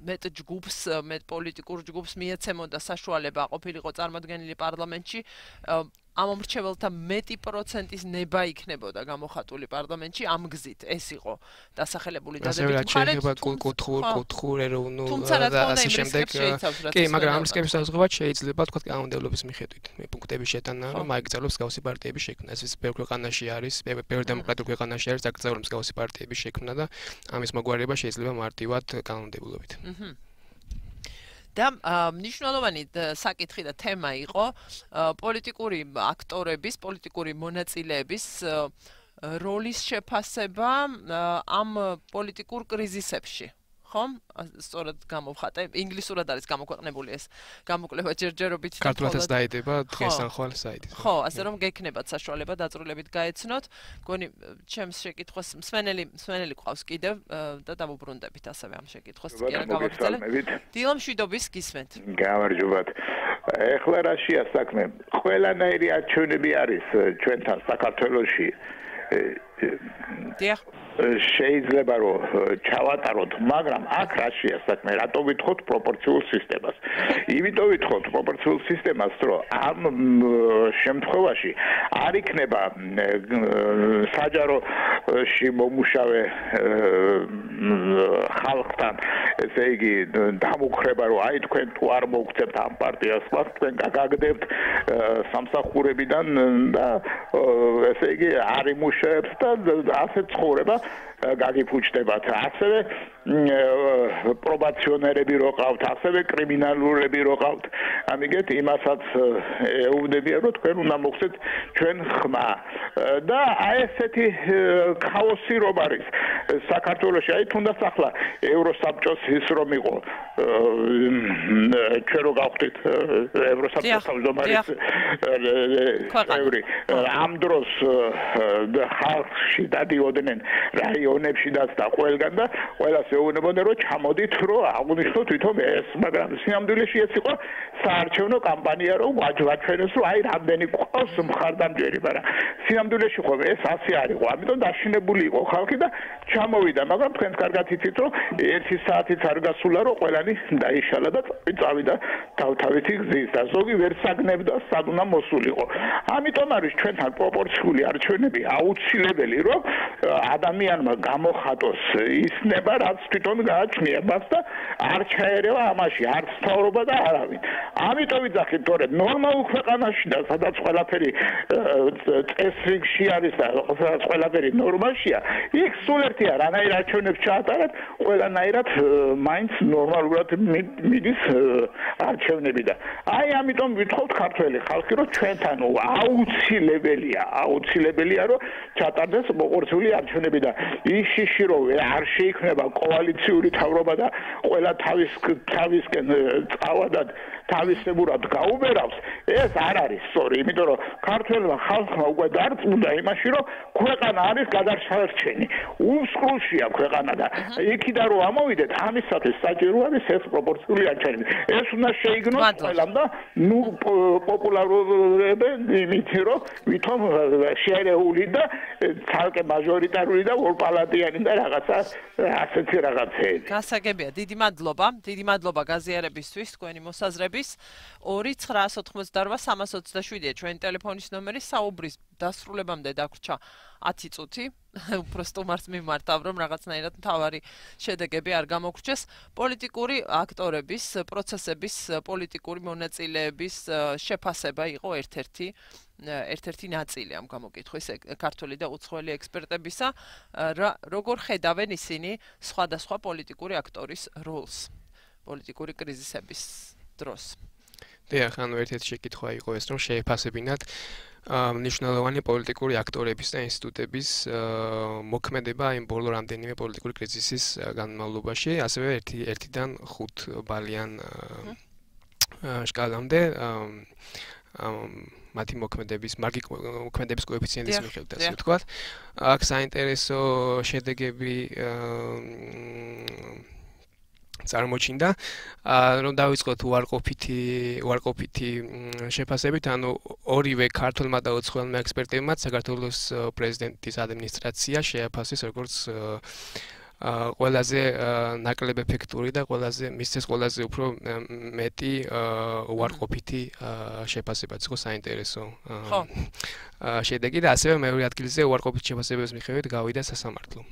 მეტ ჯგუფს, მეტ პოლიტიკურ ჯგუფს მიეცემოდა საშუალება ყოფილიყო წარმოქმნილი პარლამენტში ამ მომრჩეველთა მეტი პროცენტის ნება იქნებოდა გამოხატული პარლამენტში ამ გზით ეს იყო დასახელებული დადებითი მხარე. შეიძლება კუთხურ კუთხურ ეროვნულ და ასე შემდეგ კი მაგრამ ამ რისკების საზღვრად შეიძლება თქვა კანონმდებლობის მიხედვით მე პუნქტები შეტანა რომ აიგზავნოს გავსი პარტიების შექმნა. ეს ბევრ ქვეყანაში არის ბევრ დემოკრატიულ ქვეყანაში არის აკრძალული გავსი პარტიების შექმნა და ამის მოგვარება შეიძლება მარტივად კანონმდებლობით აჰა და მნიშვნელოვანი საკითხი და თემა იყო პოლიტიკური აქტორების, პოლიტიკური მონაწილეების როლის შეფასება ამ პოლიტიკურ კრიზისებში. ხომ? სწორად გამოვხატე. ინგლისურად არის გამოქვეყნებული ეს გამოკლება ჯერჯერობით და ქართულადაც დაიდება დღეს ან ხვალ საიტით. ხო, ასე რომ გექნებათ საშუალება დაწრულებით გაეცნოთ. გონი ჩემს შეკითხვას მსვენელი მსვენელი ყავს კიდევ და დავუბრუნდებით ასევე ამ შეკითხვას კი არა გავაგრძელებ. დილამშვიდობის გისმენთ. გამარჯობათ. ეხლა რაშია საქმე? ყველანაირი არჩევნები არის ჩვენთან საქართველოში. დიახ. შეიძლება რომ ჩავატაროთ, მაგრამ აქ რაშია საქმე? რატო ვითხოვთ პროპორციულ სისტემას? იმიტომ ვითხოვთ პროპორციულ სისტემას, რომ ამ შემთხვევაში არ იქნება საჯაროში მომუშავე ხალხთან, ესე იგი, დამუხრება, რომ აი თქვენ თუ არ მოგცემთ ამ პარტიას, მას თქვენ გაგაგდებთ სამსახურებიდან და ესე იგი, არ იმუშავებს და ასე ცხოვრება გაგიფუჭდებათ. ასევე პრობაციონერები რო ყავთ ასევე კრიმინალურები რო ყავთ. ამიგეთ იმასაც ეუბნებიან რომ თქვენ უნდა მოხდეთ ჩვენ ხმა. და აი ესეთი ქაოსი რომ არის? საქართველოში აი თუნდაც ახლა ევროსაბჭოს ის რომ იყო. ჩვენ რო გავხდით ევროსაბჭოს თავმჯდომარის ევრი ამ დროს ხალხში დადიოდნენ რაიონებში და ყველგან და ყველას ეუბნებოდნენ რომ ჩამოდით რომ აღნიშნოთ თვითონ ეს მაგრამ სინამდვილეში ეს იყო საარჩევნო კამპანია რომ ვაჯვაჩვენოს რომ აი რამდენი ყავს მხარდამჭერი მაგრამ სინამდვილეში ხო ეს ასე არისო ამიტომ დაშინებული იყო ხალხი და ჩამოვიდა მაგრამ თქვენს კარგად იცით რომ ერთი საათიც არ გასულა რომ ყველანი დაიშალა და წავიდა თავთავითი გზის და ზოგი ვერ საგნებდა სად უნდა მოსულიყო. ამიტომ არის ჩვენთან პროპორციული არჩევნები აუცილებელი რომ ადამიანმა გამოხატოს. ისნება რაც თვითონ გააჩნია მას და არ ჩაერევა ამაში არც თავრობა და არავინ ამიტომ ვიძახით თორე ნორმალურ ქვეყანაში და სადაც ყველაფერი წესრიგში არის და სადაც ყველაფერი ნორმალშია იქ სულ ერთია რანაირ არჩევნებს ჩაატარებ ყველანაირად მაინც ნორმალურად მიდის არჩევნები და. აი ამიტომ ვითხოვთ ქართველი ხალხი რომ ჩვენთან აუცილებელია აუცილებელია რომ ჩატარდეს მოყურცული არჩევნები და ისიში რომ არ შეიქმნება კოალიციური თავრობა და ყველა თავის თავისკენ წავადად თავისებურად გაუბერავს ეს არ არის სწორი იმიტომ რომ ქართველმა ხალხმა უკვე დარწმუნდა იმაში რომ ქვეყანა არის გადარჩენილი უსკრუშია ქვეყანა და იქიდან რომ ამოვიდეთ ამისათვის საჭირო არის ეს პროპორციული არჩევნები ეს უნდა შეიგნოს ყველამ და ნუ პოპულარობები იმით რომ ვითომ შეერეული და ცალკე მაჟორიტარული და ორპალატიანი და რაღაცა ასეთი რაღაცეები. გასაგებია, დიდი მადლობა, დიდი მადლობა გაზიარებისთვის, თქვენი მოსაზრების. 2988327-ია ჩვენი ტელეფონის ნომერი, საუბრის დასრულებამდე დაგვრჩა 10 წუთი. უფრო სტუმარს მიმართავ, რომ რაღაცნაირად თავარი შედეგები არ გამოგრჩეს. პოლიტიკური აქტორების, პროცესების, პოლიტიკური მონაწილეების შეფასება იყო ერთ-ერთი ერთ-ერთი ნაწილი ამ გამოკითხვის ქართული და უცხოელი ექსპერტებისა, როგორ ხედავენ ისინი სხვადასხვა პოლიტიკური აქტორის როლს პოლიტიკური კრიზისების დროს. დიახ, ანუ ერთ-ერთი შეკითხვა იყო ეს, რომ შეეფასებინათ ამ ნიშნულოვანი პოლიტიკური აქტორების და ინსტიტუტების მოქმედება იმ ბოლო რამდენიმე პოლიტიკური კრიზისის განმავლობაში, ასევე ერთი ერთიდან 5 ბალიან სკალამდე მათი მოქმედების მარგი მოქმედების კოეფიციენტის მიხედვით ასე ვთქვათ. აქ საინტერესო შედეგები წარმოჩინდა. რომ დავიწყოთ უარყოფითი უარყოფითი შეფასებით, ანუ ორივე ქართულმა და უცხოელმა ექსპერტებმა საქართველოს პრეზიდენტის ადმინისტრაცია შეაფასეს როგორც ყველაზე ნაკლებ ეფექტური და ყველაზე მისცეს ყველაზე უფრო მეტი უარყოფითი შეფასებაც ხო საინტერესო. ხო. შედეგი და ასევე მეორე ადგილზე უარყოფითი შეფასებების მიხედვით გავიდა სასამართლო.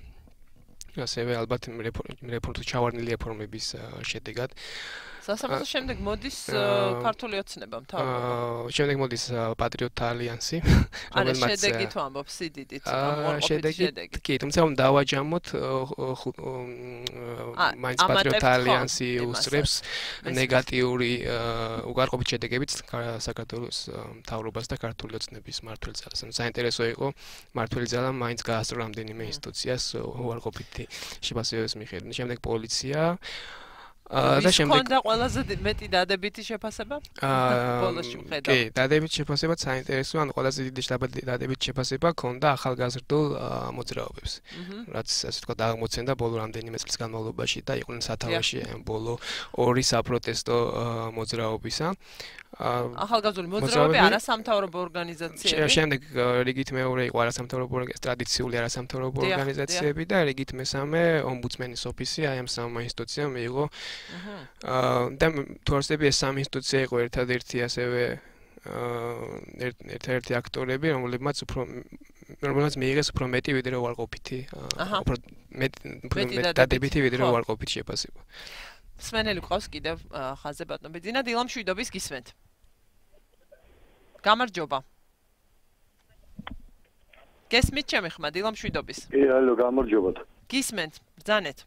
ასევე ალბათ რეფორმ რეფორმ ჩავარდნილი რეფორმების შედეგად სასამართლოს შემდეგ მოდის ქართული ოცნება მთავრობა. აა შემდეგ მოდის პატრიოტთა ალიანსი, რომელმაც შედეგი თუ ამბობს სიდიდით, ამორყოფით შედეგი. კი, თუმცა უნდა დავაჯამოთ მაინც პატრიოტთა ალიანსი უსწრებს ნეგატიური უგარყოფით შედეგებით საქართველოს მთავრობას და ქართული ოცნების მართლ ძალას. ანუ საინტერესო იყო მართლ ძალა მაინც გაასწრო რამდენიმე ინსტიტუციას უგარყოფითი შეფასებების მიხედვით. შემდეგ პოლიცია და შემდეგ კონდა ყველაზე მეტი დადებითი შეფასება? აა ბოლოსში მხედავ. კი, დადებითი შეფასება საინტერესო, ან ყველაზე დიდი დადებითი შეფასება კონდა ახალგაზრდულ მოძრაობებს. რაც ასე თქვა აღმოცენდა ბოლო რამდენიმე წლის განმავლობაში და იყვნენ სათავეში ბოლო ორი საპროტესტო მოძრაობისა. ახალგაზრდული მოძრაობები არასამთავრობო ორგანიზაციები. შემდეგ რიგით მეორე იყო არასამთავრობო ორგანიზაციები, ტრადიციული არასამთავრობო ორგანიზაციები და რიგით მესამე ომბუდსმენის ოფისი, აი ამ სამ ინსტიტუციამ მიიღო. აა და თორსები ეს სამ ინსტიტუცია იყო ერთადერთი ასევე აა ერთ-ერთი აქტორები, რომლებმაც უფრო რომლებმაც მიიღეს უფრო მეტი ვიდრე უარყოფითი, უფრო მეტი დადებითი ვიდრე უარყოფითი შეფასება. სმენელი ყავს კიდევ ხაზე ბატონო. ბიძინა დილამშვიდობის გისმენთ. გამარჯობა. გესმით ჩემი ხმა დილამშვიდობის კი ალო გამარჯობათ. გისმენთ ბძანეთ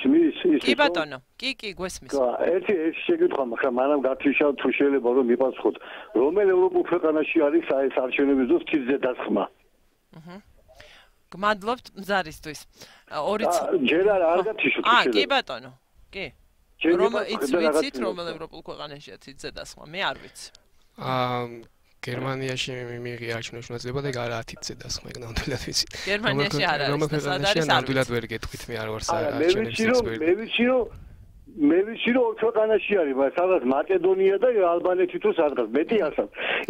ისმის ის კი ბატონო. კი კი გესმის კა ერთი ეს შეგიძლია მაგრამ მანამ გათიშავ თუ შეიძლება რომ მიპასხოთ რომელ ევროპულ ქვეყანაში არის აი ეს არჩევნების დროს ქიძე დასხმა? აჰა. გმადლობთ მზარისთვის. ორი ჯერ არ გათიშოთ აა კი ბატონო. კი. რომ იც ვიცით რომ ევროპულ ქვეყანაშია ციცე და სხვა მე არ ვიცი. აა გერმანიაში მიიღე არჩევნების მონაწილეობა და არა 10 ცე და სხვა ნამდვილად ვიცი. გერმანიაში არ არის რომ ქვეყანაში ნამდვილად ვერ გეტყვით მე არ ვარ ექსპერტი მე ვიცი რომ მე ვიცი რომ ქვეყანაში არის მაგრამ სადაც მაკედონია და ალბანეთი თუ სადღაც მეტი ასა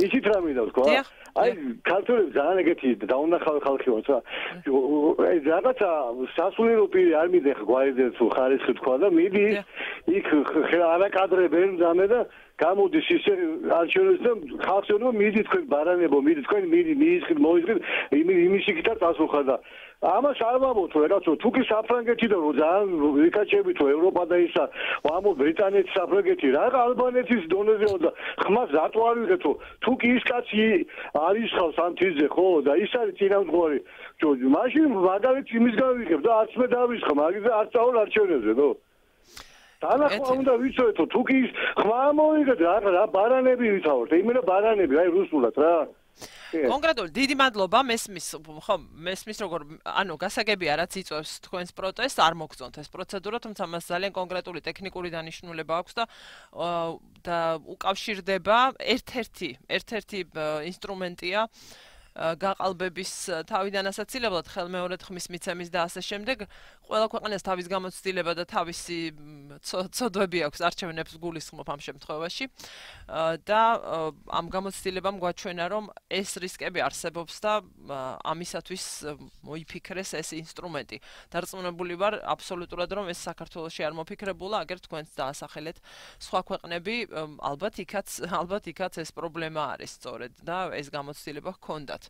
იცით რა მინდა ვთქვა? აი ქართულები ძალიან ეგეთი დაუნახავი ხალხი ვარ რა აი რაღაცა სასულიერო პირი არ მიდე ხვაიდე თუ ხარისხი თქვა და მიდი იქ არაკადრებენ ძამე და გამოდის ისე არჩევნებს და ხალხი რომ მიდი თქვენ ბარანებო მიდი თქვენ მიდი მიისხი მოისხი იმისი კიდე წასულხა და ამას არ ვამბობთ რაღაცო თუ კი საფრანგეთი და რომ ძალიან ვიკაჩები თუ ევროპა და ისა ვამბობ ბრიტანეთი საფრანგეთი რა ალბანეთის დონეზე და ხმას რატო არ ვიღეთო თუ კი ის კაცი არის ხავს ამ თიზე ხო? და ის არის წინამძღვარი. მაშინ მაგალითი იმის გავიღებ და არც მე დავისხა მაგაზე არ წავალ არჩევნებზე ნო დანახვა უნდა ვიცოდეთო თუ კი ხმა მოიგეთ რა რა ბარანები ვითავოთ იმენა ბარანები აი რუსულად რა კონკრეტულად დიდი მადლობა მესმის ხო მესმის როგორ ანუ გასაგებია რაც იწევს თქვენს პროტესტს არ მოგწონთ ეს პროცედურა თუმცა მას ძალიან კონკრეტული ტექნიკური დანიშნულება აქვს და და უკავშირდება ერთ-ერთი ერთ-ერთი ინსტრუმენტია გაყალბების თავიდან ასაცილებლად ხელმეორედ ხმის მიცემის და ასე შემდეგ ყველა ქვეყანას თავის გამოცდილება და თავისი ცოდვები აქვს არჩევნებს გულისხმობ ამ შემთხვევაში. და ამ გამოცდილებამ გვაჩვენა რომ ეს რისკები არსებობს და ამისათვის მოიფიქრეს ეს ინსტრუმენტი. დარწმუნებული ვარ აბსოლუტურად რომ ეს საქართველოსში არ მოფიქრებულა აგერ თქვენც დაასახელეთ. სხვა ქვეყნები ალბათ იქაც ალბათ იქაც ეს პრობლემა არის სწორედ და ეს გამოცდილება ჰქონდათ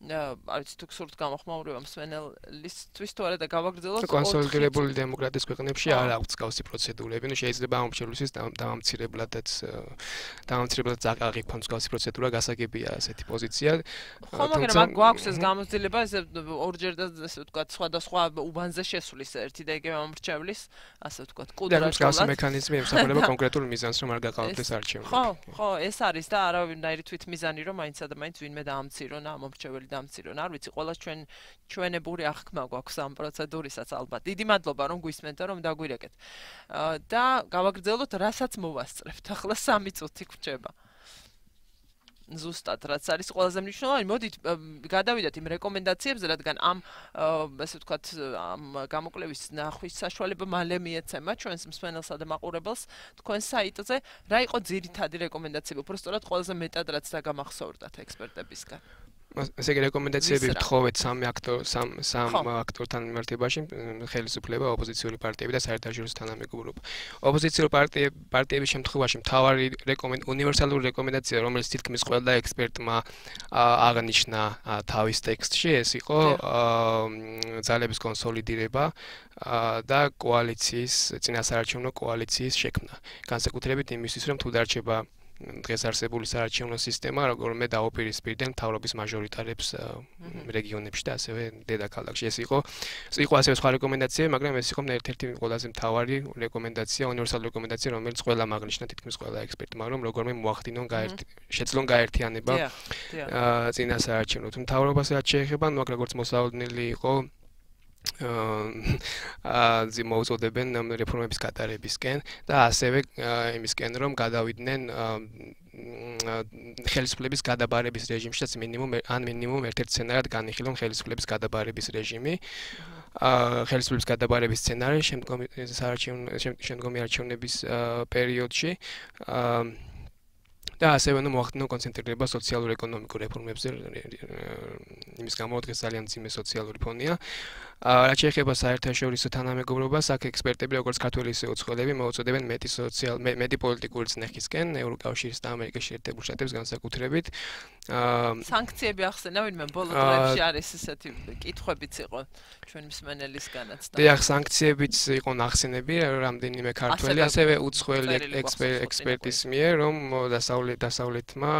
არ ვიცი თუ გსურთ გამოხმაურება მსვენელისთვის თუ არა და გავაგრძელოთ კონსოლიდირებული დემოკრატიის ქვეყნებში არ აქვს გავსი პროცედურები, ну შეიძლება ამ შერულის დამამცირებლადაც დამამცირებლად ზაკაღიფონ გავსი პროცედურა გასაგებია ასეთი პოზიცია. ხო, მაგრამ მაგ გვაქვს ეს გამოცდილება, ეს ორჯერ და ესე ვთქვათ, სხვადასხვა უბანზე შესulis ერთი და იგივე მომრჩევლის, ასე ვთქვათ, კუდრა შეხება მექანიზმი ემსახურება კონკრეტულ მიზანს, რომ არ გაყალბდეს არჩევნები. ხო, ხო, ეს არის და არავინაირი თვით მიზანი რომ მაინცსა და მაინც ვინმე დაამცირონ ამ მომრჩეველი დამცირონ. არ ვიცი, ყველა ჩვენ ჩვენებური აღქმა გვაქვს ამ პროცედურისაც ალბათ. დიდი მადლობა რომ გვისმენთ და რომ დაგვირეკეთ. და გავაგრძელოთ, რასაც მოვასწრებთ. ახლა 3 წუთი გვჭება. ზუსტად რაც არის ყველაზე მნიშვნელოვანი მოდით გადავიდეთ იმ რეკომენდაციებზე რადგან ამ ასე ვთქვათ ამ გამოკლების ნახვის საშუალება მალე მიეცემა ჩვენს მსმენელსა და მაყურებელს თქვენ საიტზე რა იყო ძირითადი რეკომენდაციები უბრალოდ ყველაზე მეტად რაც დაგამახსოვრდათ ექსპერტებისგან ესე იგი რეკომენდაციები ვთხოვეთ სამი აქტორ სამ სამ აქტორთან მიმართებაში ხელისუფლება ოპოზიციური პარტიები და საერთაშორისო თანამეგობრობა. ოპოზიციური პარტიები პარტიების შემთხვევაში მთავარი რეკომენდ უნივერსალური რეკომენდაცია რომელიც თითქმის ყველა ექსპერტმა აღნიშნა თავის ტექსტში ეს იყო ძალების კონსოლიდირება და კოალიციის წინასაარჩევნო კოალიციის შექმნა. განსაკუთრებით იმისთვის რომ თუ დარჩება დღეს არსებული საარჩევნო სისტემა როგორმე დაუპირისპირდნენ მთავრობის მაჟორიტარებს რეგიონებში და ასევე დედაქალაქში. ეს იყო იყო ასევე სხვა რეკომენდაციები, მაგრამ ეს იყო ერთ-ერთი ყველაზე მთავარი რეკომენდაცია, უნივერსალური რეკომენდაცია, რომელიც ყველა მაგნიშნა თითქმის ყველა ექსპერტმა, რომ როგორმე მოახდინონ გაერთ შეძლონ გაერთიანება აა წინა საარჩევნო. თუ მთავრობას რაც შეეხება, ნუ აქ როგორც მოსაოდნელი იყო აა ზე მოუწოდებენ რეფორმების გატარებისკენ და ასევე იმისკენ რომ გადავიდნენ ხელისუფლების გადაბარების რეჟიმში და მინიმუმ ან მინიმუმ ერთ-ერთ სცენარად განიხილონ ხელისუფლების გადაბარების რეჟიმი. აა ხელისუფლების გადაბარების სცენარი შემდგომი საარჩევნო შემდგომი არჩევნების პერიოდში და ასევე ნუ მოახდინო კონცენტრირება სოციალურ-ეკონომიკურ რეფორმებზე იმის გამო დღეს ძალიან ძიმე სოციალური ფონია. აა რაც შეეხება საერთაშორისო თანამეგობრობას, აქ ექსპერტები როგორც ქართველი ისე უცხოელები მოუწოდებენ მეტი სოციალ მეტი პოლიტიკური წნეხისკენ ევროკავშირის და ამერიკის შეერთებულ შტატებს განსაკუთრებით. აა სანქციები ახსენა ვინმე ბოლო დღეებში არის ესეთი კითხვებიც იყო ჩვენ მსმენელისგანაც და დიახ სანქციებიც იყო ნახსენები რამდენიმე ქართველი ასევე უცხოელი ექსპერტის მიერ რომ დასავლეთ დასავლეთმა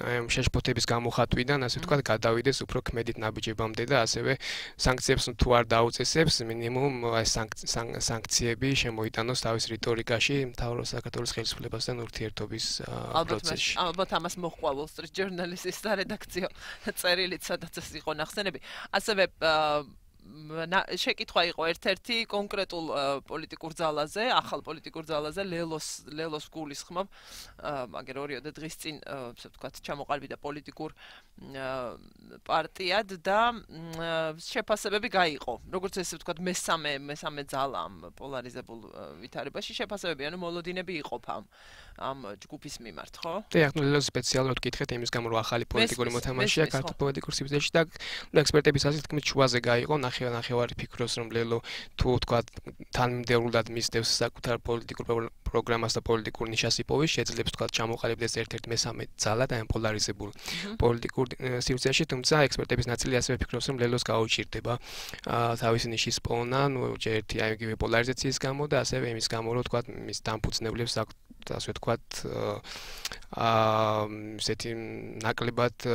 შეშფოთების გამოხატვიდან ასე ვთქვათ გადავიდეს უფრო ქმედით ნაბიჯებამდე და ასევე სანქციებს თუ არ დაუწესებს მინიმუმ აი სანქციები შემოიტანოს თავის რიტორიკაში მთავრობის საქართველოს ხელისუფლებასთან ურთიერთობის პროცესში. ალბათ ამას Wall Street Journal-ის რედაქციო წერილიც სადაც ეს იყო ნახსენები. ასევე შეკითხვა იყო ერთ-ერთი კონკრეტულ პოლიტიკურ ძალაზე, ახალ პოლიტიკურ ძალაზე, ლელოს ლელოს გულის ხმობ, მაგრამ ორიოდე დღის წინ, ასე ვთქვათ, ჩამოყალიბდა პოლიტიკურ პარტიად და შეფასებები გაიყო. როგორც ესე ვთქვათ, მესამე მესამე ძალა ამ პოლარიზებულ ვითარებაში შეფასებები, ანუ მოლოდინები იყოფა ამ ჯგუფის მიმართ, ხო? დიახ, ნუ ლელოს სპეციალურად გითხეთ იმის გამო, რომ ახალი პოლიტიკური მოთამაშეა ქართულ პოლიტიკურ სივრცეში და ექსპერტების აზრით თქმით, შუაზე გაიყო, ნახე ნახევარი ფიქრობს, რომ ლელო თუ თქვა თანმიმდევრულად მისდევს საკუთარ პოლიტიკურ პროგრამას და პოლიტიკურ ნიშას იპოვის, შეიძლება თქვა ჩამოყალიბდეს ერთ-ერთ მესამე ძალა და ამ პოლარიზებულ პოლიტიკურ სივრცეში, თუმცა ექსპერტების ნაწილი ასევე ფიქრობს, რომ ლელოს გაუჭირდება თავისი ნიშის პოვნა, ნუ ერთი აი იგივე პოლარიზაციის გამო და ასევე იმის გამო, რომ თქვა მის დამფუძნებლებს აქვს ასე ვთქვათ აა ესეთი ნაკლებად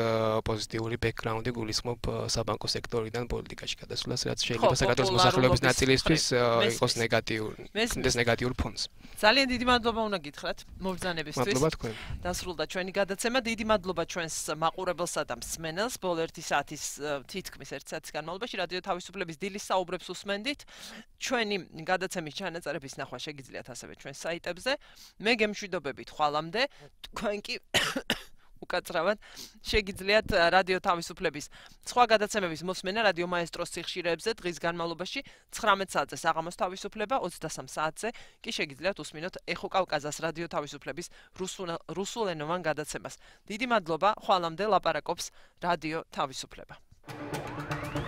პოზიტიური ბექგრაუნდი გულისხმობ საბანკო სექტორიდან პოლიტიკაში გადასვლას, რაც შეიძლება საქართველოს მოსახლეობის ნაწილისთვის იყოს ნეგატიური, ეს ნეგატიურ ფონს. ძალიან დიდი მადლობა უნდა გითხრათ მობრძანებისთვის. მადლობა თქვენ. დასრულდა ჩვენი გადაცემა. დიდი მადლობა ჩვენს მაყურებელსა და მსმენელს. ბოლო 1 საათის თითქმის 1 საათის განმავლობაში რადიო თავისუფლების დილის საუბრებს უსმენდით. ჩვენი გადაცემის ჩანაწერების ნახვა შეგიძლიათ ასევე ჩვენს საიტებზე. მე გემშვიდობებით ხვალამდე. თქვენ კი უკაცრავად შეგიძლიათ რადიო თავისუფლების სხვა გადაცემების მოსმენა რადიო მაესტროს სიხშირეებზე დღის განმავლობაში 19 საათზე საღამოს თავისუფლება 23 საათზე კი შეგიძლიათ უსმინოთ ეხო კავკაზას რადიო თავისუფლების რუსულენოვან გადაცემას დიდი მადლობა ხვალამდე ლაპარაკობს რადიო თავისუფლება